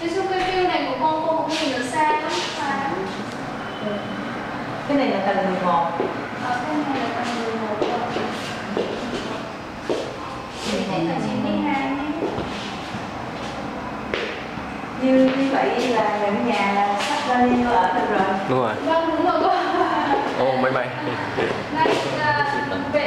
Nói chung cái view này của con, con cũng nhìn được xa lắm, xa lắm. Cái này là tầng 11 Ờ, cái này là tầng 11 Thì này là 92 Như như vậy là gần nhà sắp ra đi ở được rồi. Đúng rồi. Vâng, đúng rồi. Cô Ồ, oh, máy bay Đây, à, về